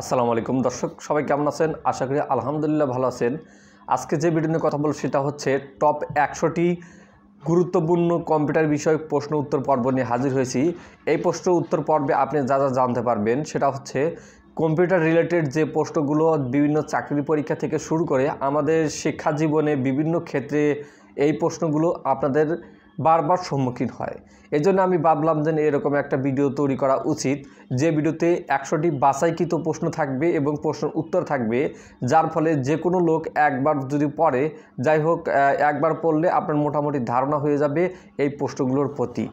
আসসালামু আলাইকুম। দর্শক, সবাই কেমন আছেন? আশা করি আলহামদুলিল্লাহ ভালো আছেন। আজকে যে ভিডিও নিয়ে কথা বলব সেটা হচ্ছে টপ একশোটি গুরুত্বপূর্ণ কম্পিউটার বিষয়ক প্রশ্ন উত্তর পর্ব নিয়ে হাজির হয়েছি। এই প্রশ্ন উত্তর পর্বে আপনি যা যা জানতে পারবেন সেটা হচ্ছে কম্পিউটার রিলেটেড যে প্রশ্নগুলো বিভিন্ন চাকরি পরীক্ষা থেকে শুরু করে আমাদের শিক্ষা জীবনে বিভিন্ন ক্ষেত্রে এই প্রশ্নগুলো আপনাদের বারবার সম্মুখীন হয়। এই জন্য আমি ভাবলাম যে এরকম একটা ভিডিও তৈরি করা উচিত। যে ভিডিওতে একশোটি বাছাইকৃত প্রশ্ন থাকবে এবং প্রশ্নের উত্তর থাকবে, যার ফলে যে কোনো লোক একবার যদি পড়ে, যাই হোক একবার পড়লে আপনার মোটামুটি ধারণা হয়ে যাবে এই প্রশ্নগুলোর প্রতি।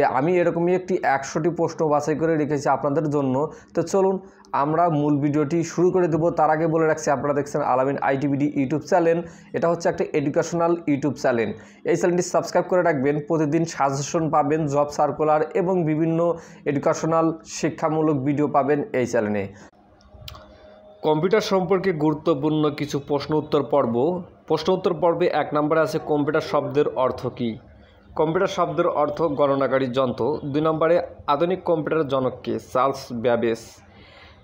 তো আমি এরকমই একটি একশোটি প্রশ্ন বাছাই করে রেখেছি আপনাদের জন্য। তো চলুন, আমরা মূল ভিডিওটি শুরু করে দেবো। তার আগে বলে রাখছি, আপনারা দেখছেন আলামিন আইটিভিডি ইউটিউব চ্যানেল। এটা হচ্ছে একটা এডুকেশনাল ইউটিউব চ্যানেল। এই চ্যানেলটি সাবস্ক্রাইব করে রাখবেন। প্রতিদিন সাজেশন পাবেন, জব সার্কুলার এবং বিভিন্ন এডুকেশনাল শিক্ষামূলক ভিডিও পাবেন এই চ্যানেলে। কম্পিউটার সম্পর্কে গুরুত্বপূর্ণ কিছু প্রশ্ন উত্তর পর্ব। প্রশ্ন উত্তর পর্বে এক নম্বরে আছে কম্পিউটার শব্দের অর্থ কী? কম্পিউটার শব্দের অর্থ গণনাকারী যন্ত্র। দুই নম্বরে আধুনিক কম্পিউটারের জনককে চার্লস ব্যাবেস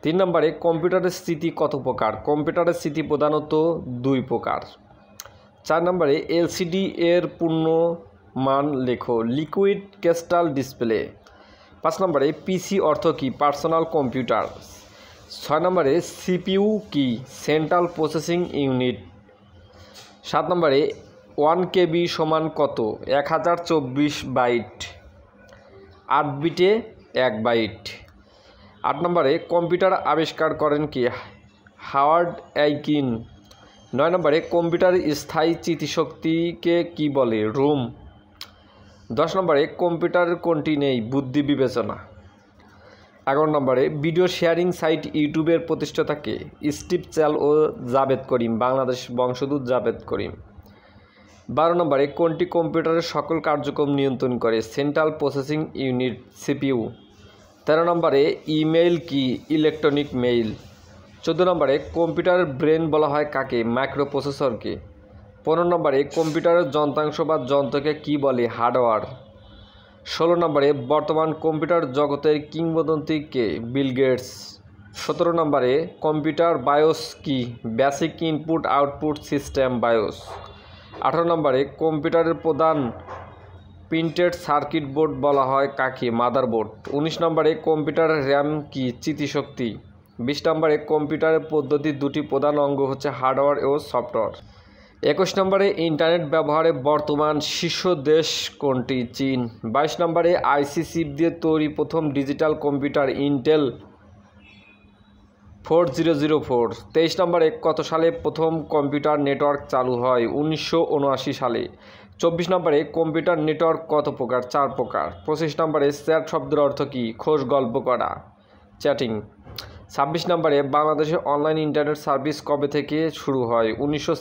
তিন নম্বরে কম্পিউটারের স্থিতি কত প্রকার? কম্পিউটারের স্থিতি প্রধানত দুই প্রকার। চার নম্বরে এলসিডি এর পূর্ণ মান লেখো, লিকুইড ক্যাস্টাল ডিসপ্লে। পাঁচ নম্বরে পিসি অর্থ কী? Personal computer. ছয় নম্বরে সিপিইউ কি? Central processing unit. সাত নম্বরে ওয়ান কেবি সমান কত? এক হাজার চব্বিশ বাইট। আট বিটে এক বাইট। আট নম্বরে কম্পিউটার আবিষ্কার করেন কি? হাওয়ার্ড আইকিন নয় নম্বরে কম্পিউটার স্থায়ী স্মৃতিশক্তিকে কি বলে? রুম। দশ নম্বরে কম্পিউটার কোনটি নেই? বুদ্ধি বিবেচনা। এগারো নম্বরে ভিডিও শেয়ারিং সাইট ইউটিউবের প্রতিষ্ঠাতাকে স্টিভ চ্যাল ও জাভেদ করিম, বাংলাদেশ বংশদূত জাভেদ করিম। বারো নম্বরে, কোনটি কম্পিউটারের সকল কার্যক্রম নিয়ন্ত্রণ করে? Central processing unit, CPU. তেরো নম্বরে, ইমেইল কি? Electronic mail. চোদ্দ নম্বরে কম্পিউটারের ব্রেন বলা হয় কাকে? মাইক্রো প্রসেসরকে পনেরো নম্বরে, কম্পিউটারের যন্ত্রাংশ বা যন্ত্রকে কি বলে? হার্ডওয়্যার। ষোলো নম্বরে, বর্তমান কম্পিউটার জগতের কিংবদন্তি কে? Bill Gates. সতেরো নম্বরে, কম্পিউটার বায়োস কি? Basic input output system BIOS. আঠারো নম্বরে কম্পিউটারের প্রধান প্রিন্টেড সার্কিট বোর্ড বলা হয় কাকে, মাদার বোর্ড। উনিশ নম্বরে কম্পিউটার র্যাম কি, স্মৃতিশক্তি। বিশ নম্বরে কম্পিউটারের পদ্ধতির দুটি প্রধান অঙ্গ হচ্ছে হার্ডওয়্যার ও সফটওয়্যার। একুশ নম্বরে ইন্টারনেট ব্যবহারে বর্তমান শীর্ষ দেশ কোনটি? চীন। বাইশ নম্বরে আইসি চিপ দিয়ে তৈরি প্রথম digital computer Intel four zero zero four. তেইশ নম্বরে কত সালে প্রথম কম্পিউটার নেটওয়ার্ক চালু হয়? উনিশশো উনআশি সালে। চব্বিশ নম্বরে কম্পিউটার নেটওয়ার্ক কত প্রকার? চার প্রকার। পঁচিশ নম্বরে চ্যাট শব্দের অর্থ কী? খোঁজ, গল্প করা। চ্যাটিং। ছাব্বিশ নম্বরে বাংলাদেশে অনলাইন ইন্টারনেট সার্ভিস কবে থেকে শুরু হয়? উনিশশো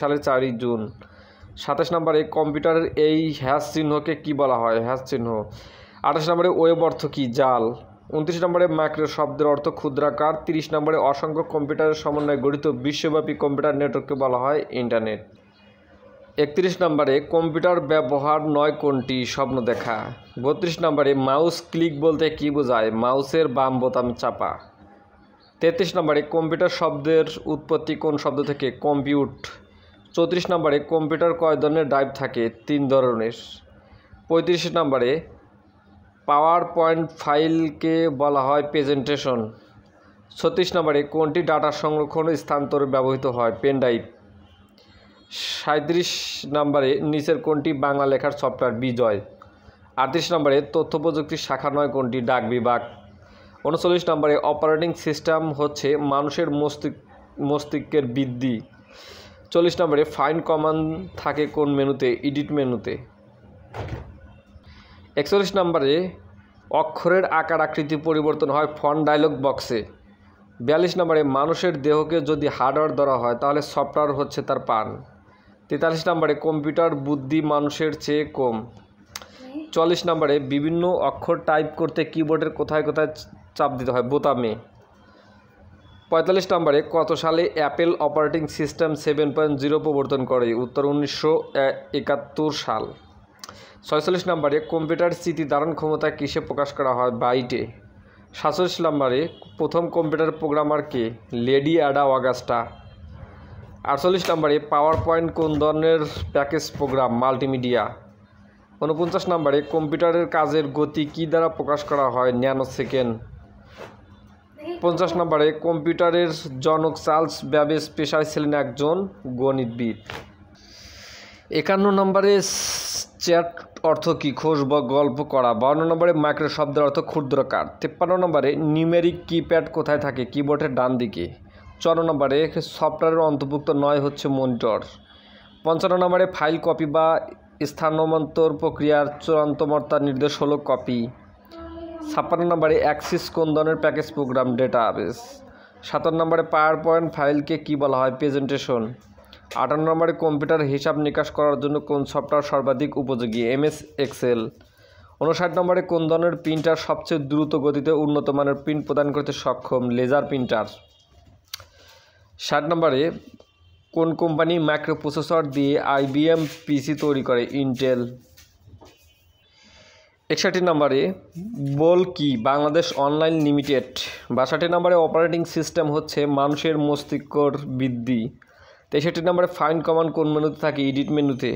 সালের চারই জুন। সাতাশ নম্বরে কম্পিউটারের এই হ্যাশ চিহ্নকে কি বলা হয়? হ্যাশ চিহ্ন। আঠাশ নম্বরে ওয়েব অর্থ কী? জাল। উনত্রিশ নম্বরে মাইক্রো শব্দের অর্থ ক্ষুদ্রাকার, তিরিশ নম্বরে অসংখ্য কম্পিউটারের সমন্বয়ে গঠিত বিশ্বব্যাপী কম্পিউটার নেটওয়ার্ককে বলা হয় ইন্টারনেট। একত্রিশ নম্বরে কম্পিউটার ব্যবহার নয় কোনটি? স্বপ্ন দেখা। বত্রিশ নম্বরে মাউস ক্লিক বলতে কী বোঝায়? মাউসের বাম বোতাম চাপা। তেত্রিশ নম্বরে কম্পিউটার শব্দের উৎপত্তি কোন শব্দ থেকে? কম্পিউট। চৌত্রিশ নম্বরে কম্পিউটার কয় ধরনের ড্রাইভ থাকে? তিন ধরনের। পঁয়ত্রিশ নম্বরে পাওয়ার পয়েন্ট ফাইলকে বলা হয় প্রেজেন্টেশন। ছত্রিশ নম্বরে, কোনটি ডাটা সংরক্ষণ স্থানান্তরে ব্যবহৃত হয়? Pen drive. সাঁত্রিশ নম্বরে, নিচের কোনটি বাংলা লেখার সফটওয়্যার? বিজয়। আটত্রিশ নম্বরে, তথ্য প্রযুক্তির শাখা নয়, কোনটি ডাক বিভাগ? উনচল্লিশ নম্বরে, অপারেটিং সিস্টেম হচ্ছে মানুষের মস্তিষ্ক মস্তিষ্কের বৃদ্ধি। চল্লিশ নম্বরে ফাইন কমান্ড থাকে কোন মেনুতে? এডিট মেনুতে। একচল্লিশ নম্বরে অক্ষরের আকার আকৃতি পরিবর্তন হয় ফন ডায়লগ বক্সে। বিয়াল্লিশ নম্বরে মানুষের দেহকে যদি হার্ডওয়্যার ধরা হয়, তাহলে সফটওয়্যার হচ্ছে তার পান। তেতাল্লিশ নম্বরে কম্পিউটার বুদ্ধি মানুষের চেয়ে কম। চল্লিশ নম্বরে বিভিন্ন অক্ষর টাইপ করতে কিবোর্ডের কোথায় কোথায় চাপ দিতে হয়, বোতামে। পঁয়তাল্লিশ নম্বরে কত সালে Apple operating system seven point zero প্রবর্তন করে? উত্তর উনিশশো একাত্তর সাল। ছয়চল্লিশ নম্বরে কম্পিউটার স্মৃতি ধারণ ক্ষমতা কিসে প্রকাশ করা হয়? বাইটে। সাতচল্লিশ নম্বরে প্রথম কম্পিউটার প্রোগ্রামার কে? Lady Ada Augusta. আটচল্লিশ নম্বরে পাওয়ার পয়েন্ট কোন ধরনের প্যাকেজ প্রোগ্রাম? মাল্টিমিডিয়া। উনপঞ্চাশ নম্বরে কম্পিউটারের কাজের গতি কী দ্বারা প্রকাশ করা হয়? ন্যানো সেকেন্ড পঞ্চাশ নম্বরে কম্পিউটারের জনক চার্লস ব্যাবেজ পেশায় ছিলেন একজন গণিতবিদ। একান্ন নম্বরে চ্যাট অর্থ কি? খোঁজ বা গল্প করা। বাউন্ন নম্বরে মাইক্রো শব্দের অর্থ ক্ষুদ্র কার তেপ্পান্ন নম্বরে নিউমেরিক কিপ্যাড কোথায় থাকে? কিবোর্ডের ডান দিকে। চুয়ান্ন নম্বরে সফটওয়্যারের অন্তর্ভুক্ত নয় হচ্ছে মনিটর। পঞ্চান্ন নম্বরে ফাইল কপি বা স্থানান্তর প্রক্রিয়ার চূড়ান্তমর্তা নির্দেশ হলো কপি। ছাপ্পান্ন নম্বরে অ্যাক্সিস কোন ধরনের প্যাকেজ প্রোগ্রাম ডেটাবেস? সাতান্ন নম্বরে পাওয়ার পয়েন্ট ফাইলকে কী বলা হয়? প্রেজেন্টেশন। আটান্ন নম্বরে কম্পিউটার হিসাব নিকাশ করার জন্য কোন সফটওয়্যার সর্বাধিক উপযোগী? MS, Excel. উনষাট নম্বরে কোন ধরনের প্রিন্টার সবচেয়ে দ্রুত গতিতে উন্নত মানের প্রিন্ট প্রদান করতে সক্ষম? Laser printer. ষাট নম্বরে কোন কোম্পানি মাইক্রো প্রসেসর দিয়ে আইবিএম পিসি তৈরি করে? ইন্টেল। একষট্টি নম্বরে বল কি? Bangladesh online limited. বাষট্টি নম্বরে অপারেটিং সিস্টেম হচ্ছে মানুষের মস্তিষ্কর বৃদ্ধি। তেষট্টি নম্বরে ফাইন কমান্ড কোন মেনুতে থাকে এডিট মেনুতে।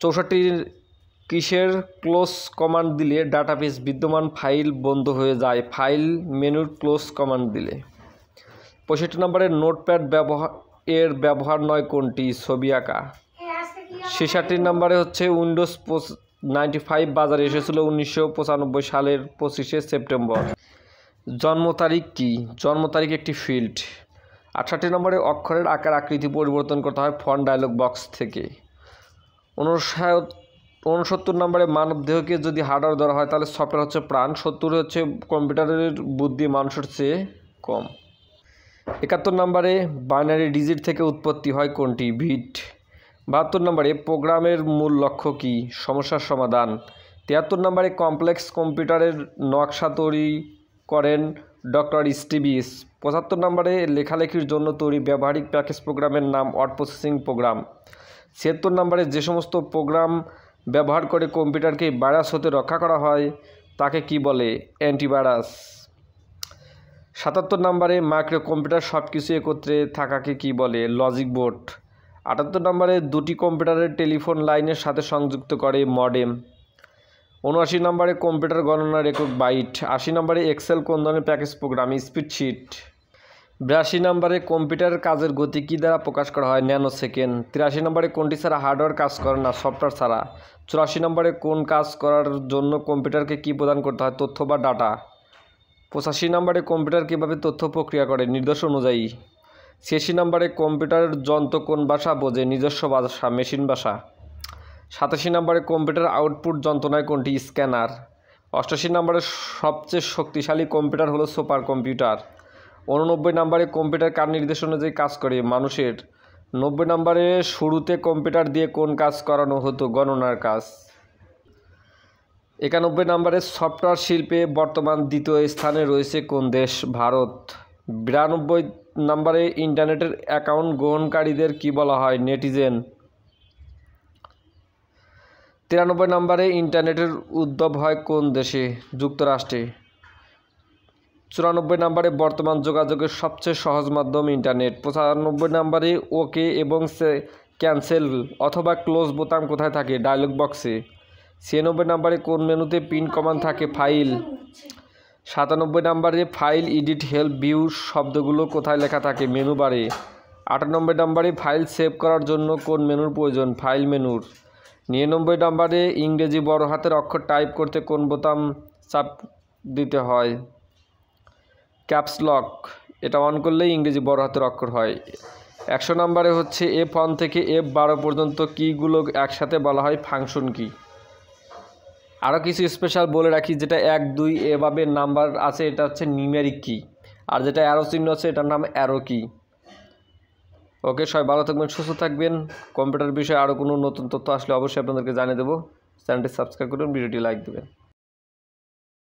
চৌষট্টি কিসের ক্লোজ কমান্ড দিলে ডাটাবেস বিদ্যমান ফাইল বন্ধ হয়ে যায় ফাইল মেনুর ক্লোজ কমান্ড দিলে। পঁয়ষট্টি নম্বরে নোটপ্যাড ব্যবহার এর ব্যবহার নয় কোনটি? ছবি আঁকা। ছেষট্টি নম্বরে হচ্ছে উইন্ডোজ নাইনটি ফাইভ বাজারে এসেছিল উনিশশো পঁচানব্বই সালের পঁচিশে সেপ্টেম্বর। জন্ম তারিখ কী? জন্ম তারিখ একটি ফিল্ড আটষট্টি নম্বরে অক্ষরের আকার আকৃতি পরিবর্তন করতে হয় ফন্ট ডায়লগ বক্স থেকে। উনসত্তর নম্বরে মানব দেহকে যদি হার্ডওয়্যার ধরা হয়, তাহলে সফটওয়্যার হচ্ছে প্রাণ, সত্তর হচ্ছে কম্পিউটারের বুদ্ধি, মানুষের চেয়ে কম। একাত্তর নম্বরে বাইনারি ডিজিট থেকে উৎপত্তি হয় কোনটি? বিট। বাহাত্তর নম্বরে প্রোগ্রামের মূল লক্ষ্য কী? সমস্যার সমাধান। তিয়াত্তর নম্বরে কমপ্লেক্স কম্পিউটারের নকশা তৈরি করেন ডক্টর স্টিভিস, পঁচাত্তর নম্বরে লেখালেখির জন্য তৈরি ব্যবহারিক প্যাকেজ প্রোগ্রামের নাম ওয়ার্ড প্রসেসিং প্রোগ্রাম। ছিয়াত্তর নম্বরে যে সমস্ত প্রোগ্রাম ব্যবহার করে কম্পিউটারকে ভাইরাস হতে রক্ষা করা হয়, তাকে কি বলে? অ্যান্টিভাইরাস। সাতাত্তর নম্বরে মাইক্রো কম্পিউটার সব কিছু একত্রে থাকাকে কি বলে? Logic board. আটাত্তর নম্বরে দুটি কম্পিউটারের টেলিফোন লাইনের সাথে সংযুক্ত করে মডেম। উনআশি নম্বরে কম্পিউটার গণনার একক বাইট, আশি নম্বরে এক্সেল কোন ধরনের প্যাকেজ প্রোগ্রাম, স্পিডশিট। বিরাশি নম্বরে কম্পিউটার কাজের গতি কী দ্বারা প্রকাশ করা হয় ন্যানো সেকেন্ড তিরাশি নম্বরে কোনটি ছাড়া হার্ডওয়্যার কাজ করে না, সফটওয়্যার ছাড়া? চুরাশি নম্বরে কোন কাজ করার জন্য কম্পিউটারকে কী প্রদান করতে হয়, তথ্য বা ডাটা? পঁচাশি নম্বরে কম্পিউটার কীভাবে তথ্য প্রক্রিয়া করে, নির্দেশ অনুযায়ী? ছিয়াশি নম্বরে কম্পিউটারের যন্ত্র কোন ভাষা বোঝে, নিজস্ব ভাষা, মেশিন ভাষা? সাতাশি নম্বরে কম্পিউটার আউটপুট যন্ত্রণায় কোনটি? স্ক্যানার। অষ্টাশি নম্বরে সবচেয়ে শক্তিশালী কম্পিউটার হলো সুপার কম্পিউটার। উননব্বই নম্বরে কম্পিউটার কার নির্দেশ অনুযায়ী কাজ করে? মানুষের। নব্বই নম্বরে শুরুতে কম্পিউটার দিয়ে কোন কাজ করানো হতো? গণনার কাজ। একানব্বই নম্বরে সফটওয়্যার শিল্পে বর্তমান দ্বিতীয় স্থানে রয়েছে কোন দেশ? ভারত। বিরানব্বই নম্বরে ইন্টারনেটের অ্যাকাউন্ট গ্রহণকারীদের কি বলা হয়? নেটিজেন। তিরানব্বই নম্বরে ইন্টারনেটের উদ্ভব হয় কোন দেশে? যুক্তরাষ্ট্রে। চুরানব্বই নম্বরে বর্তমান যোগাযোগের সবচেয়ে সহজ মাধ্যম ইন্টারনেট। পঁচানব্বই নম্বরে ওকে এবং ক্যান্সেল অথবা ক্লোজ বোতাম কোথায় থাকে? ডায়লগ বক্সে। ছিয়ানব্বই নম্বরে কোন মেনুতে পিন কমান্ড থাকে? ফাইল। সাতানব্বই নম্বরে ফাইল এডিট হেল্প ভিউ শব্দগুলো কোথায় লেখা থাকে? মেনু বারে। আটানব্বই নম্বরে ফাইল সেভ করার জন্য কোন মেনুর প্রয়োজন? ফাইল মেনুর। নিরানব্বই নম্বরে ইংরেজি বড় হাতের অক্ষর টাইপ করতে কোন বোতাম চাপ দিতে হয়? Caps lock. এটা অন করলেই ইংরেজি বড় হাতের অক্ষর হয়। একশো নম্বরে হচ্ছে এফ ওয়ান থেকে এফ বারো পর্যন্ত কীগুলো একসাথে বলা হয়? ফাংশন কি? আরও কিছু স্পেশাল বলে রাখি, যেটা এক, দুই, এভাবে নাম্বার আছে, এটা হচ্ছে নিউমেরিক কি। আর যেটা অ্যারো চিহ্ন আছে, এটার নাম অ্যারো কি? ওকে, সবাই ভালো থাকবেন, সুস্থ থাকবেন। কম্পিউটার বিষয়ে আরও কোনো নতুন তথ্য আসলে অবশ্যই আপনাদেরকে জানিয়ে দেবো। চ্যানেলটি সাবস্ক্রাইব করুন, ভিডিওটি লাইক দেবেন।